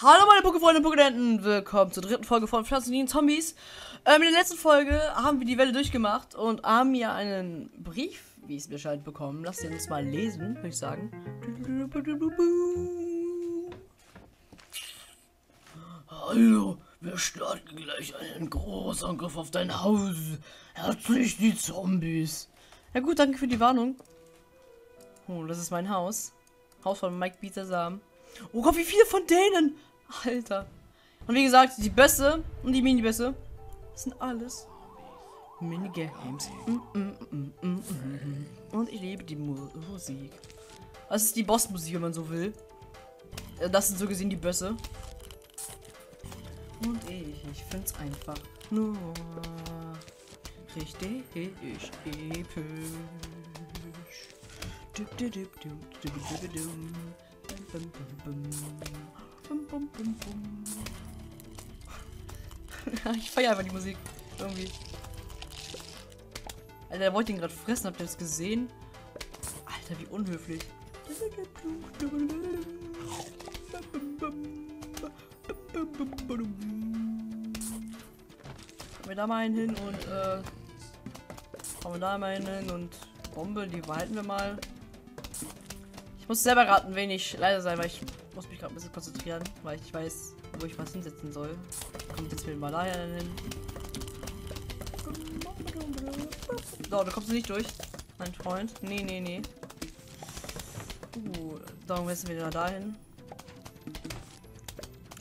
Hallo meine Pokéfreunde und Pokédenten, willkommen zur dritten Folge von Pflanzen gegen Zombies. Ähm, in der letzten Folge haben wir die Welle durchgemacht und haben ja einen Brief, wie es mir scheint, bekommen. Lasst uns mal lesen, würde ich sagen. Hallo, wir starten gleich einen Großangriff auf dein Haus. Herzlich die Zombies. Ja gut, danke für die Warnung. Oh, das ist mein Haus. Haus von Mike Beater Sam. Oh Gott, wie viele von denen? Alter. Und wie gesagt, die Bässe und die Mini-Bässe sind alles Minigames. Mm, mm, mm, mm. Und ich liebe die Mu Musik. Das ist die Bossmusik, wenn man so will. Äh, Das sind so gesehen die Bösse. Und ich, ich find's einfach nur richtig episch. Ich feiere einfach die Musik. Irgendwie. Alter, der wollte ihn gerade fressen. Habt ihr das gesehen? Alter, wie unhöflich. Kommen wir da mal einen hin und äh. Kommen wir da mal einen hin und Bombe, die behalten wir mal. Ich muss selber raten, wenig leiser sein, weil ich muss mich gerade ein bisschen konzentrieren, weil ich weiß, wo ich was hinsetzen soll. Kommt jetzt mit mal daher hin. So, da kommst du nicht durch, mein Freund. Nee, nee, nee. Uh, darum müssen wir da dahin.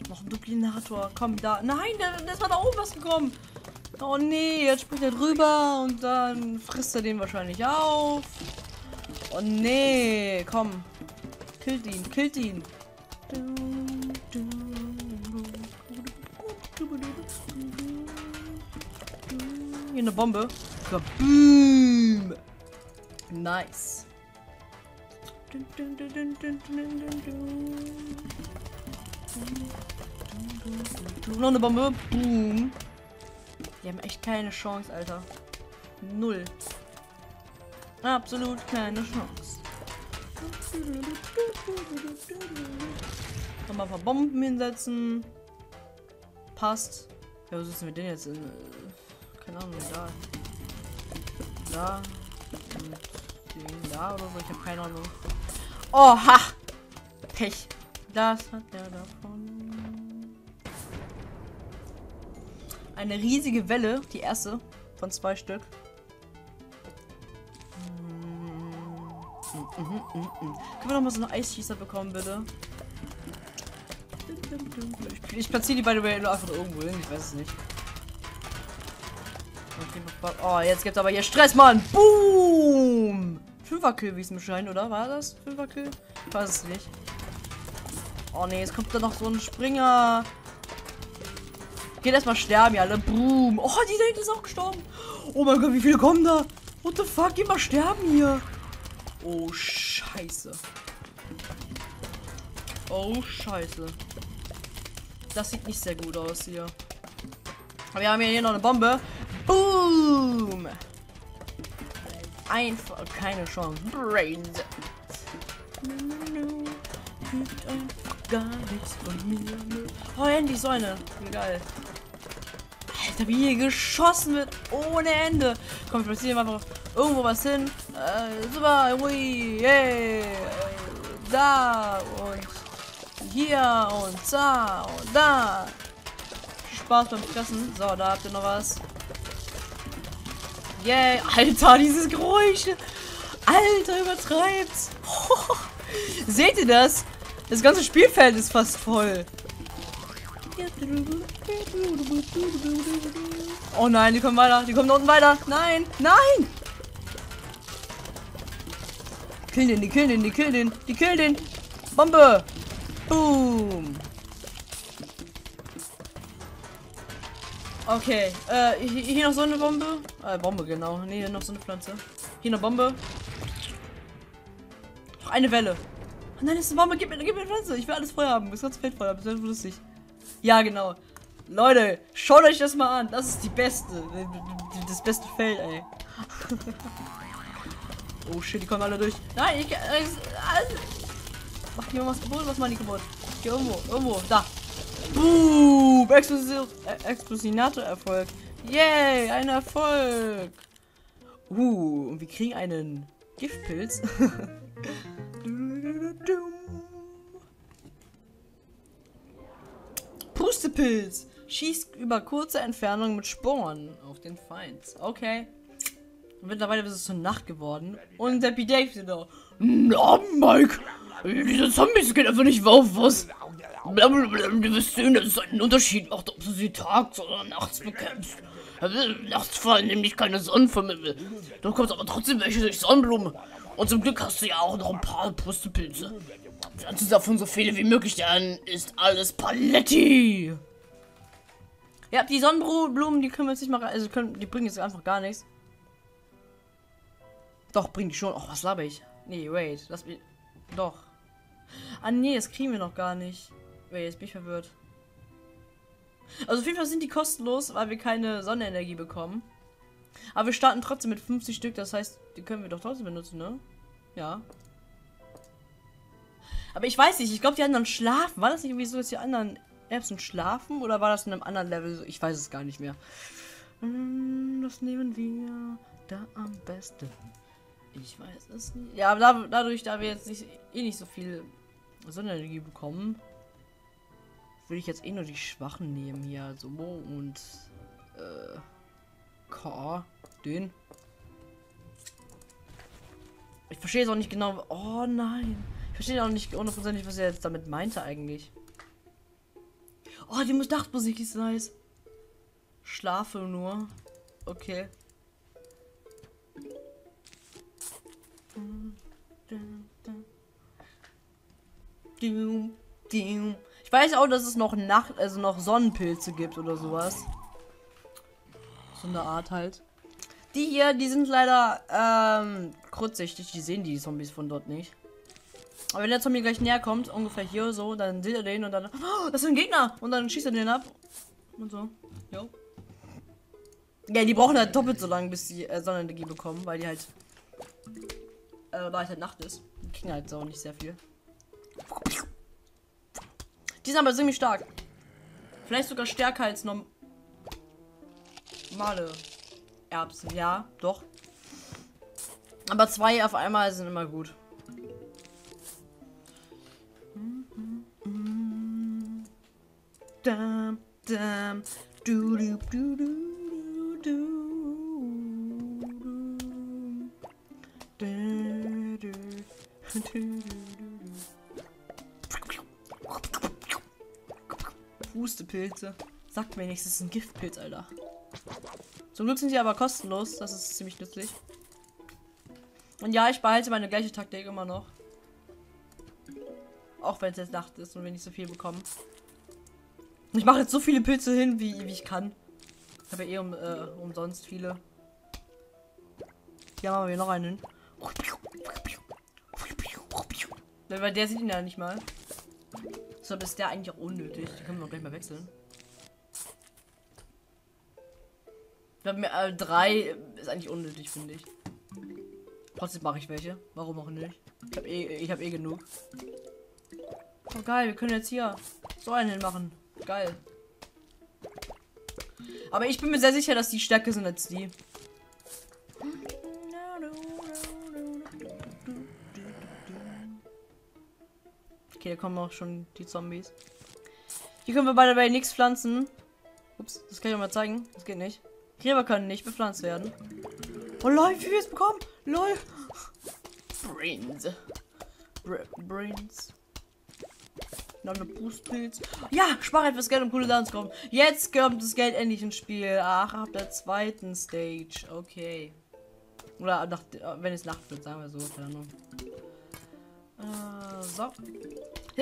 Noch ein Duplinator. Komm, da. Nein, da, da ist mal da oben was gekommen. Oh nee, jetzt springt er drüber und dann frisst er den wahrscheinlich auf. Oh nee, komm. Killt ihn, killt ihn. Hier eine Bombe. Kaboom! Nice. Noch eine Bombe. Boom. Die haben echt keine Chance, Alter. Null. Absolut keine Chance. Nochmal ein paar Bomben hinsetzen. Passt. Ja, wo sitzen wir denn jetzt? In, äh, keine Ahnung, da. Da. Und da oder so. Ich habe keine Ahnung. Oh, ha! Pech. Das hat der davon. Eine riesige Welle, die erste von zwei Stück. Mm, mm, mm. Können wir noch mal so eine Eisschießer bekommen, bitte? Ich, ich platziere die by the way nur einfach irgendwo hin, ich weiß es nicht. Oh, jetzt gibt's aber hier Stress, Mann! Boom! Fünferkill, wie es mir scheint, oder? War das? Fünferkill? Ich weiß es nicht. Oh ne, jetzt kommt da noch so ein Springer. Geht erstmal sterben, ja, alle. Boom. Oh, die da hinten ist auch gestorben. Oh mein Gott, wie viele kommen da? What the fuck? Geh mal sterben hier. Oh, scheiße. Oh, scheiße. Das sieht nicht sehr gut aus hier. Wir haben hier noch eine Bombe. Boom. Einfach keine Chance. Brains. Gar nichts von mir. Oh, endlich so eine. Geil. Alter, wie hier geschossen wird ohne Ende. Komm, wir platzieren einfach irgendwo was hin. Super, ui, yay. Da und hier und da und da. Spaß beim Fressen. So, da habt ihr noch was. Yay. Alter, dieses Geräusch. Alter, übertreibt's. Seht ihr das? Das ganze Spielfeld ist fast voll. Oh nein, die kommen weiter. Die kommen unten weiter. Nein, nein. Kill den, die killen den, die killen den, die killen den. Bombe. Boom. Okay, äh, hier, noch so eine Bombe. Äh, Bombe, genau. Nee, hier noch so eine Pflanze. Hier eine Bombe. Noch eine Welle. Oh nein, das ist eine Bombe. Gib mir, gib mir eine Pflanze. Ich will alles Feuer haben. Das ganze Feld Feuer haben. Das ist lustig. Ja, genau. Leute, schaut euch das mal an. Das ist die beste. Das beste Feld, ey. oh shit, die kommen alle durch. Nein, ich. Äh, äh, mach mal was kaputt, was machen die kaputt? Geh irgendwo, irgendwo. Da. Boom! Explosi äh, Explosinator-Erfolg. Yay, ein Erfolg. Uh, und wir kriegen einen Giftpilz. Pustepilz. Schießt über kurze Entfernung mit Sporen auf den Feind. Okay. Und mittlerweile ist es zur Nacht geworden. Und der P-Dave ist da. Na, Mike. Diese Zombies gehen einfach nicht auf, was? Blablabla, du wirst sehen, dass es einen Unterschied macht, ob du sie tags oder nachts bekämpfst. Nachts fallen nämlich keine Sonnenvermittel. Du bekommst aber trotzdem welche durch Sonnenblume. Und zum Glück hast du ja auch noch ein paar Pustepilze. Pflanzen davon so viele wie möglich, dann ist alles Paletti. Ja, die Sonnenblumen, die können wir jetzt nicht mal, also können, die bringen jetzt einfach gar nichts. Doch, bringen die schon. Oh, was laber ich? Nee, wait, lass mich. Doch. Ah, nee, das kriegen wir noch gar nicht. Wait, jetzt bin ich verwirrt. Also auf jeden Fall sind die kostenlos, weil wir keine Sonnenenergie bekommen. Aber wir starten trotzdem mit 50 Stück, das heißt, die können wir doch trotzdem benutzen, ne? Ja. Aber ich weiß nicht, ich glaube, die anderen schlafen. War das nicht irgendwie so, dass die anderen Erbsen schlafen? Oder war das in einem anderen Level? Ich weiß es gar nicht mehr. Hm, das nehmen wir da am besten. Ich weiß es nicht. Ja, aber dadurch, da wir jetzt nicht, eh nicht so viel Sonnenenergie bekommen, würde ich jetzt eh nur die Schwachen nehmen hier. So und äh, K. Den. Ich verstehe jetzt auch nicht genau. Oh nein. Ich verstehe auch nicht hundertprozentig, was er jetzt damit meinte eigentlich. Oh, die Dachmusik ist nice. Schlafe nur. Okay. Ich weiß auch, dass es noch Nacht, also noch Sonnenpilze gibt oder sowas. So eine Art halt. Die hier, die sind leider ähm, kurzsichtig. Die sehen die Zombies von dort nicht. Aber wenn der Zombie gleich näher kommt, ungefähr hier so, dann sieht er den und dann. Oh, das ein Gegner! Und dann schießt er den ab. Und so. Jo. Ja, die brauchen halt doppelt so lange, bis sie äh, Sonnenenergie bekommen, weil die halt. Äh, weil halt Nacht ist. Die kriegen halt so nicht sehr viel. Die sind aber ziemlich stark. Vielleicht sogar stärker als normale Erbsen. Ja, doch. Aber zwei auf einmal sind immer gut. Dam, dam, du, du, du, du, du. Pustepilze. Sagt mir nichts, das ist ein Giftpilz, Alter. Zum Glück sind die aber kostenlos, das ist ziemlich nützlich. Und ja, ich behalte meine gleiche Taktik immer noch. Auch wenn es jetzt Nacht ist und wir nicht so viel bekommen. Ich mache jetzt so viele Pilze hin, wie, wie ich kann. Ich habe ja eh um, äh, umsonst viele. Hier haben wir noch einen. Weil der sieht ihn ja nicht mal. So ist der eigentlich auch unnötig. Die können wir gleich mal wechseln. Ich glaube, äh, drei ist eigentlich unnötig, finde ich. Trotzdem mache ich welche. Warum auch nicht? Ich habe eh, ich habe eh genug. Oh geil, wir können jetzt hier so einen machen. Geil. Aber ich bin mir sehr sicher, dass die stärker sind als die. Da kommen auch schon die Zombies. Hier können wir bei dabei nichts pflanzen. Ups, das kann ich auch mal zeigen. Das geht nicht. Gräber können nicht bepflanzt werden. Oh lol, wie wir es bekommen. Lol. Brains. Bra Brains. Noch eine Boostpilz. Ja, spare etwas Geld, um coole Sachen zu kaufen. Jetzt kommt das Geld endlich ins Spiel. Ach, ab der zweiten Stage. Okay. Oder nach, wenn es Nacht wird, sagen wir so. Keine Ahnung. Äh, so.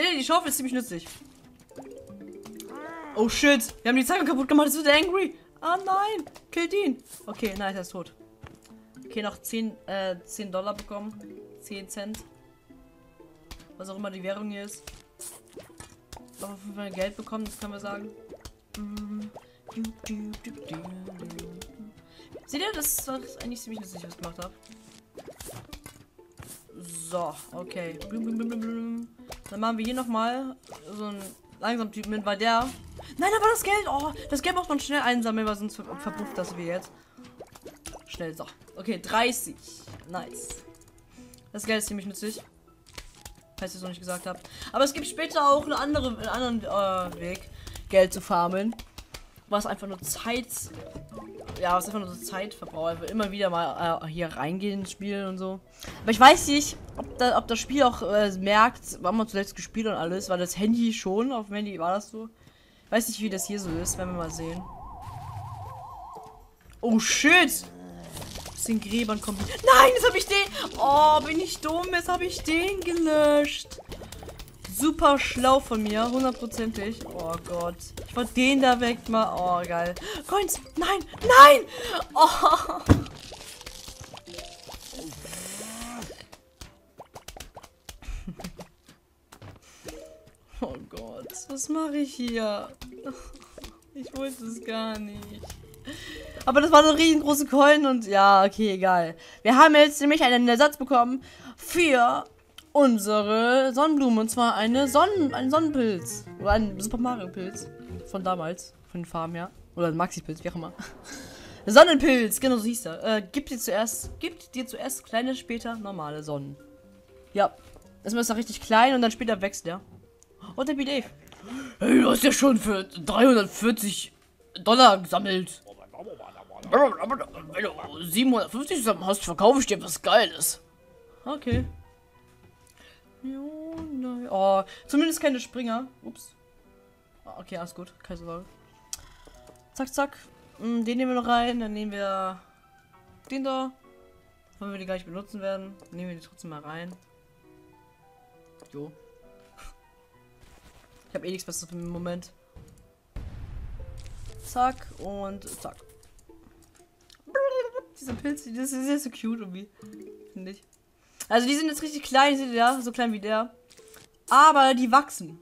Hey, die Schaufel ist ziemlich nützlich. Oh shit, wir haben die Zeitung kaputt gemacht, jetzt wird angry. Ah nein, killt ihn. Okay, nein, er ist tot. Okay, noch 10, äh, 10 Dollar bekommen. 10 Cent. Was auch immer die Währung hier ist. Noch auf jeden Fall Geld bekommen, das können wir sagen. Seht ihr, das ist eigentlich ziemlich nützlich, was ich gemacht habe. So, okay. Dann machen wir hier nochmal so ein langsam Typen mit, weil der. Nein, aber das Geld, oh, das Geld muss man schnell einsammeln, weil sonst ver verpufft das wie jetzt. Schnell, so. Okay, 30. Nice. Das Geld ist ziemlich nützlich. Falls ich es noch nicht gesagt habe. Aber es gibt später auch eine andere, einen anderen äh, Weg, Geld zu farmen. Was einfach nur Zeit. Ja, was einfach nur so Zeit verbraucht. Einfach immer wieder mal äh, hier reingehen ins Spiel und so. Aber ich weiß nicht, ob, da, ob das Spiel auch äh, merkt, wann man zuletzt gespielt und alles. Weil das Handy schon, auf dem Handy war das so. Ich weiß nicht, wie das hier so ist, werden wir mal sehen. Oh shit! Aus den Gräbern kommt. Nein, jetzt habe ich den. Oh, bin ich dumm. Jetzt habe ich den gelöscht. Super schlau von mir, hundertprozentig. Oh Gott. Ich wollte den da weg mal. Oh, geil. Coins. Nein, nein. Oh. Oh Gott, was mache ich hier? Ich wollte es gar nicht. Aber das war eine riesengroße Coin und ja, okay, egal. Wir haben jetzt nämlich einen Ersatz bekommen für unsere Sonnenblume. Und zwar eine Sonnen einen Sonnenpilz. Oder ein Super Mario Pilz. Von damals. Von den Farben, ja. Oder ein Maxi-Pilz, wie auch immer. Sonnenpilz, genau so hieß er. Äh, gibt dir zuerst, gibt dir zuerst kleine, später normale Sonnen. Ja. Erstmal ist er richtig klein und dann später wächst er. Und der Dave. Hey, du hast ja schon für 340 Dollar gesammelt. Wenn du 750 zusammen hast, verkaufe ich dir was Geiles. Okay. Jo, nein. Oh, zumindest keine Springer. Ups. Ah, okay, alles gut. Keine Sorge. Zack, zack. Hm, den nehmen wir noch rein. Dann nehmen wir den da. Wenn wir die gar nicht benutzen werden, nehmen wir die trotzdem mal rein. Jo. Ich habe eh nichts Besseres im Moment. Zack und zack. Diese Pilze, das ist sehr so cute irgendwie. Finde ich. Also die sind jetzt richtig klein, seht ihr ja? So klein wie der. Aber die wachsen.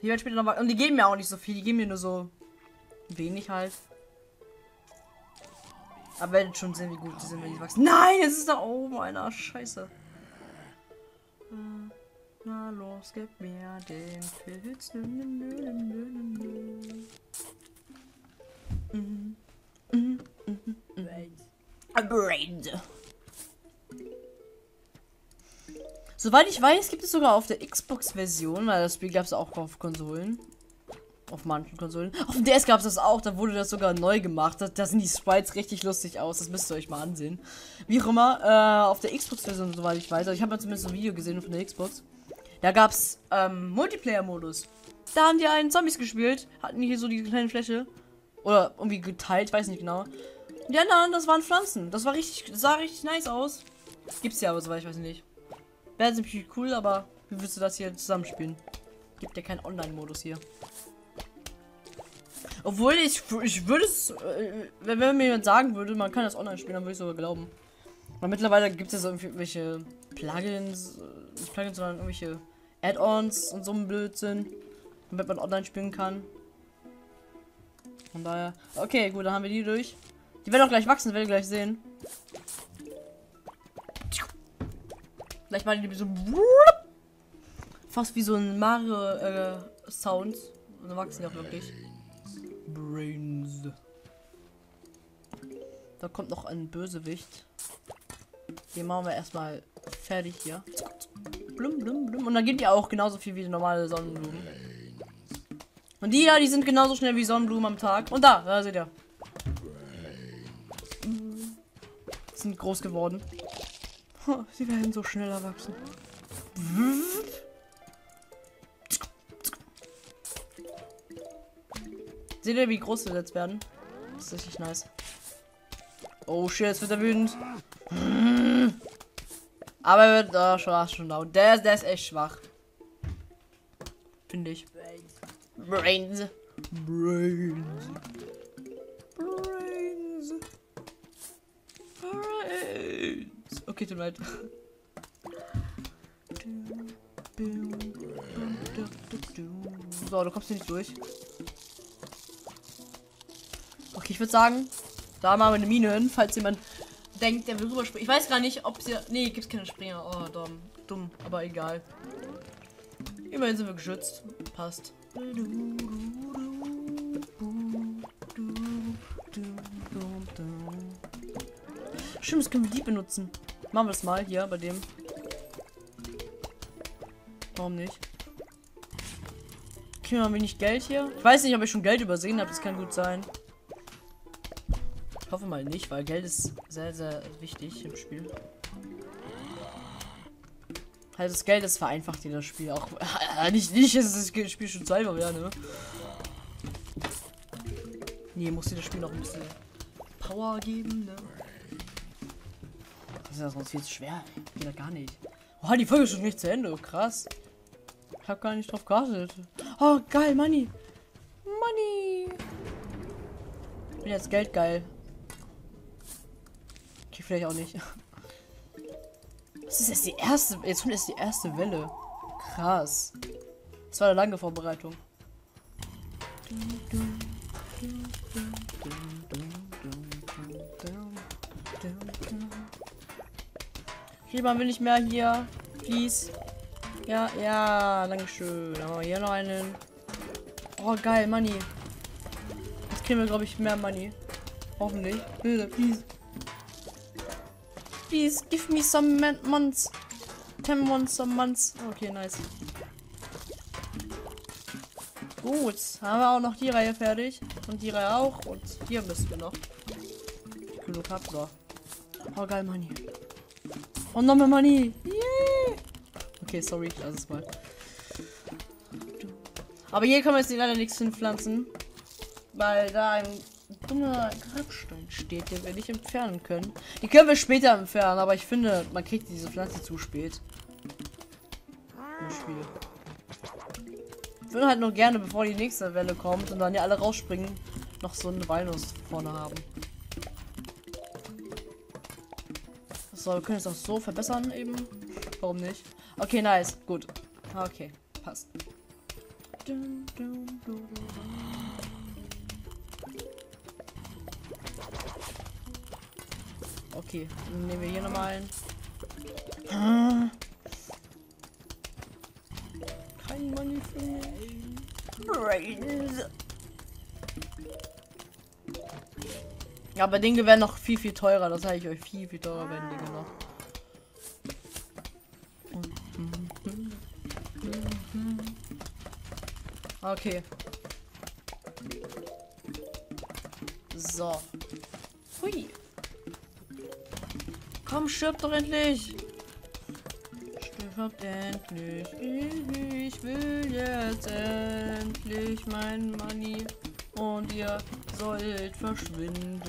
Die werden später noch wachsen. Und die geben mir auch nicht so viel. Die geben mir nur so wenig halt. Aber werdet schon sehen, wie gut die sind, wenn die wachsen. Nein, es ist da oben einer. Scheiße. Na los, gib mir den Pilz. Nö. Mhm. Mhm. Mhm. Brains. Brains. Soweit ich weiß, gibt es sogar auf der Xbox-Version, weil das Spiel gab es auch auf Konsolen. Auf manchen Konsolen. Auf dem DS gab es das auch, da wurde das sogar neu gemacht. Da, da, sind die Sprites richtig lustig aus, das müsst ihr euch mal ansehen. Wie auch immer, äh, auf der Xbox-Version, soweit ich weiß. Also ich habe zumindest ein Video gesehen von der Xbox. Da gab es ähm, Multiplayer-Modus. Da haben die einen Zombies gespielt, hatten hier so die kleine Fläche. Oder irgendwie geteilt, weiß nicht genau. Die anderen, das waren Pflanzen. Das war richtig, sah richtig nice aus. Gibt's ja aber soweit ich weiß nicht. Wäre ziemlich cool, aber wie willst du das hier zusammenspielen? Gibt ja keinen Online-Modus hier. Obwohl ich, ich würde es, äh, wenn, wenn mir jemand sagen würde, man kann das online spielen, dann würde ich sogar glauben. Weil mittlerweile gibt es irgendwelche Plugins, äh, nicht Plugins, sondern irgendwelche Add-ons und so ein Blödsinn, damit man online spielen kann. Von daher. Okay, gut, dann haben wir die durch. Die werden auch gleich wachsen, werdet ihr gleich sehen. Gleich mal die so. Fast wie so ein Mario äh, Sound. Und dann wachsen die auch wirklich. Brains. Da kommt noch ein Bösewicht. Den machen wir erstmal fertig hier. Blum, blum, blum. Und dann gibt die auch genauso viel wie normale Sonnenblumen. Und die ja, die sind genauso schnell wie Sonnenblumen am Tag. Und da, da seht ihr. Sind groß geworden. Sie werden so schnell erwachsen. Seht ihr, wie groß sie jetzt werden? Das ist richtig nice. Oh shit, jetzt wird er wütend. Aber er wird oh, schon, schon laut. Der, der ist echt schwach. Finde ich. Brains. Brains. Okay, tut mir leid. So, du kommst hier nicht durch. Okay, ich würde sagen, da machen wir eine Mine hin, falls jemand denkt, der will rüberspringen. Ich weiß gar nicht, ob sie. Nee, gibt's keine Springer. Oh, dumm. Dumm, aber egal. Immerhin sind wir geschützt. Passt. Stimmt, das können wir die benutzen. Machen wir das mal hier bei dem. Warum nicht? Kriegen wir ein wenig Geld hier? Ich weiß nicht, ob ich schon Geld übersehen habe. Das kann gut sein. Ich hoffe mal nicht, weil Geld ist sehr, sehr wichtig im Spiel. Also das Geld ist vereinfacht in das Spiel auch. nicht, nicht, dass das Spiel schon selber wäre, ne? Nee, muss dir das Spiel noch ein bisschen Power geben, ne? Das ist ja sonst viel zu schwer. Geht ja gar nicht. Oh, die Folge ist schon nicht zu Ende. Krass. Ich hab gar nicht drauf geachtet. Oh, geil, Money. Money. Ich bin jetzt Geld geil. Okay, vielleicht auch nicht. Das ist jetzt die erste. Jetzt kommt erst die erste Welle. Krass. Das war eine lange Vorbereitung. Lieber will ich mehr hier. Please. Ja, ja, danke schön. Aber hier noch einen. Oh, geil, Money. Jetzt kriegen wir, glaube ich, mehr Money. Hoffentlich. Bitte, please. Please, give me some months. Ten months, some months. Okay, nice. Gut, haben wir auch noch die Reihe fertig. Und die Reihe auch. Und hier müssen wir noch. Genug habt so. Oh, geil, Money. Noch mehr Money. Yeah. Okay, sorry, ich lasse es mal. Aber hier kann man jetzt leider nichts hinpflanzen. Weil da ein dummer Grabstein steht, den wir nicht entfernen können. Die können wir später entfernen, aber ich finde, man kriegt diese Pflanze zu spät. Im Spiel. Ich würde halt noch gerne, bevor die nächste Welle kommt und dann ja alle rausspringen, noch so eine Walnuss vorne haben. So, wir können es auch so verbessern eben. Warum nicht? Okay, nice. Gut. Okay, passt. Okay, nehmen wir hier nochmal einen. Kein Money Brains. Ja, aber Dinge werden noch viel, viel teurer. Das sage ich euch. Viel, viel teurer werden Dinge noch. Okay. So. Hui. Komm, stirb doch endlich. Stirb endlich. Ich will jetzt endlich mein Money. Und ihr sollt verschwinden.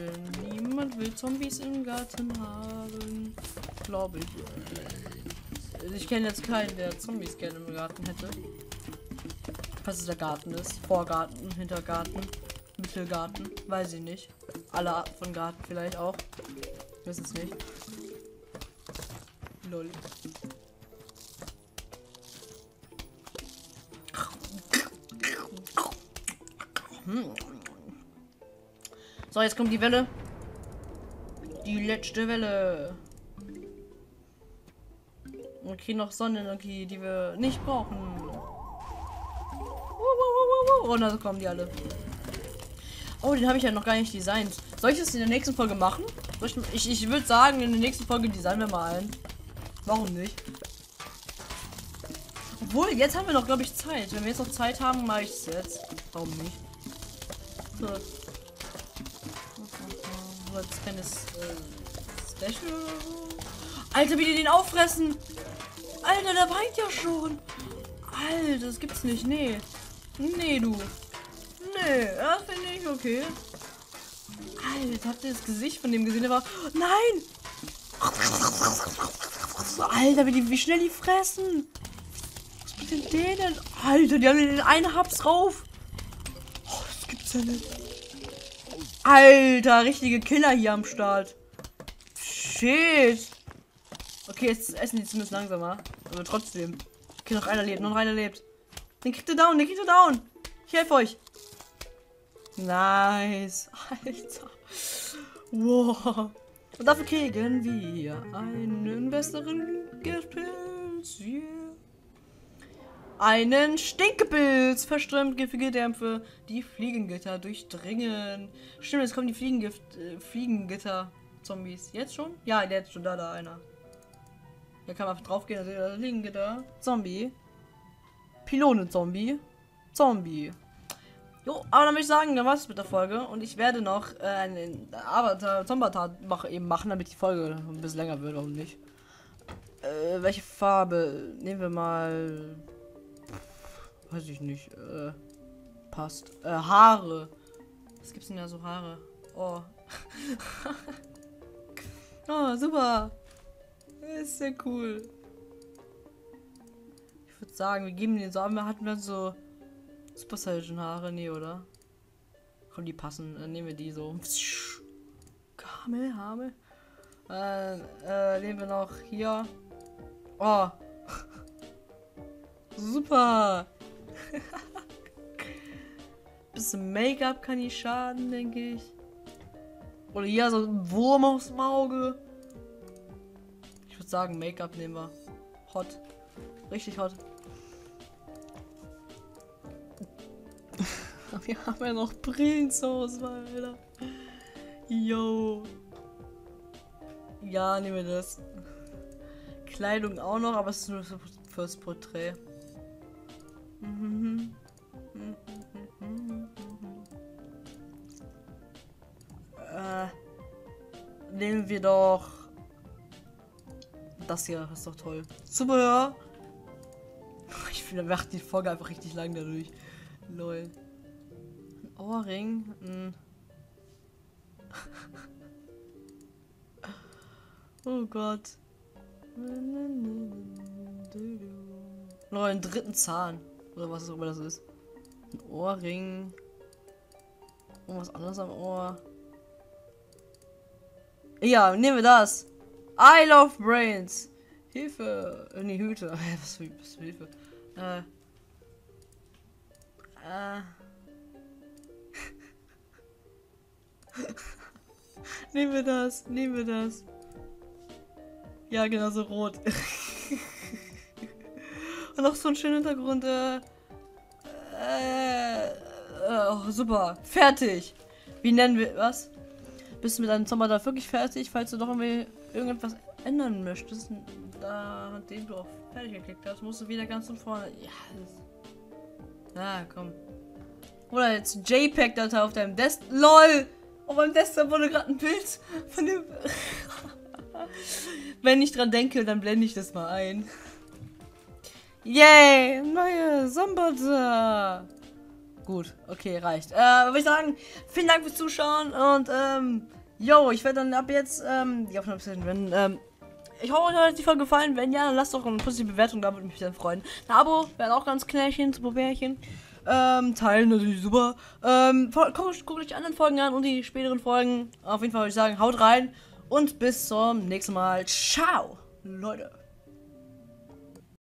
Niemand will Zombies im Garten haben. Glaube ich. Ich kenne jetzt keinen, der Zombies gerne im Garten hätte. Was es der Garten ist. Vorgarten, Hintergarten, Mittelgarten. Weiß ich nicht. Alle Arten von Garten vielleicht auch. Wissen es nicht. Lol. So, jetzt kommt die Welle. Die letzte Welle. Okay, noch Sonnenenergie, die wir nicht brauchen. Und dann kommen die alle. Oh, den habe ich ja noch gar nicht designt. Soll ich das in der nächsten Folge machen? Ich, ich, ich würde sagen, in der nächsten Folge designen wir mal ein. Warum nicht? Obwohl, jetzt haben wir noch, glaube ich, Zeit. Wenn wir jetzt noch Zeit haben, mache ich es jetzt. Warum nicht? So. Jetzt kleines äh, Special. Alter, wie die den auffressen! Alter, der weint ja schon! Alter, das gibt's nicht. Nee. Nee, du. Nee, das finde ich okay. Alter, habt ihr das Gesicht von dem gesehen? Der war. Nein! Alter, wie, die, wie schnell die fressen. Was mit denen? Alter, die haben den einen Haps drauf. Oh, das gibt's ja nicht. Alter, richtige Killer hier am Start. Shit. Okay, jetzt essen die zumindest langsamer. Aber trotzdem. Okay, noch einer lebt, noch einer lebt. Den kriegt ihr down, den kriegt ihr down. Ich helfe euch. Nice. Alter. Wow. Und dafür kriegen wir einen besseren Gespilz. Yeah. Einen Stinkepilz. Verströmt giftige Dämpfe, die Fliegengitter durchdringen. Stimmt, jetzt kommen die Fliegengift, äh, Fliegengitter-Zombies. Jetzt schon? Ja, jetzt schon da, da einer. Da kann man drauf gehen, da seht ihr Fliegengitter. Zombie. Pylone-Zombie. Zombie. Jo, aber dann würde ich sagen, dann war's mit der Folge. Und ich werde noch äh, einen Avatar, Zombatar mach, eben machen, damit die Folge ein bisschen länger wird, warum nicht. Äh, welche Farbe? Nehmen wir mal. Weiß ich nicht. Äh, passt. Äh, Haare. Was gibt's denn da so Haare? Oh. oh, super. Ist sehr cool. Ich würde sagen, wir geben den so an. Hatten wir so Super Saiyan Haare? Nee, oder? Komm, die passen. Dann nehmen wir die so. Kamel, Hamel. Äh, äh, nehmen wir noch hier. Oh. Super. Bisschen Make-up kann nicht schaden, denke ich. Oder hier so ein Wurm aufs Auge. Ich würde sagen, Make-up nehmen wir. Hot. Richtig hot. Wir haben ja noch Brillen zur Auswahl, Alter. Yo. Ja, nehmen wir das. Kleidung auch noch, aber es ist nur fürs Porträt. Äh, nehmen wir doch das hier, ist doch toll. Super. Ich finde, macht die Folge einfach richtig lang dadurch. Lol. Ein Ohrring. Ein oh Gott. Noch einen dritten Zahn. Oder was auch immer das ist. Ein Ohrring. Irgendwas anderes am Ohr. Ja, nehmen wir das. I love brains. Hilfe. Äh, nee, Hüte. was für, was für Hilfe. Äh. Äh. nehmen wir das. Nehmen wir das. Ja, genau so rot. Und noch so ein schöner Hintergrund. Äh, äh, oh, super. Fertig. Wie nennen wir was? Bist du mit deinem Sommer da wirklich fertig? Falls du doch irgendwie irgendetwas ändern möchtest, da nachdem du auf fertig geklickt hast, musst du wieder ganz von vorne. Ja. Na, komm. Oder jetzt JPEG-Datei auf deinem Desk. LOL! Auf meinem Desktop wurde gerade ein Bild von dem. Wenn ich dran denke, dann blende ich das mal ein. Yay! Neue Sambata! Gut, okay, reicht. Äh, würde ich sagen, vielen Dank fürs Zuschauen und ähm, yo, ich werde dann ab jetzt ähm, die Aufnahme wenn ähm, ich hoffe, euch hat die Folge gefallen. Wenn ja, dann lasst doch eine positive Bewertung da, würde mich sehr freuen. Ein Abo wäre auch ganz knärchen, super Bärchen. Ähm, teilen natürlich super. Ähm, guckt, guckt euch die anderen Folgen an und die späteren Folgen. Auf jeden Fall würde ich sagen, haut rein und bis zum nächsten Mal. Ciao, Leute.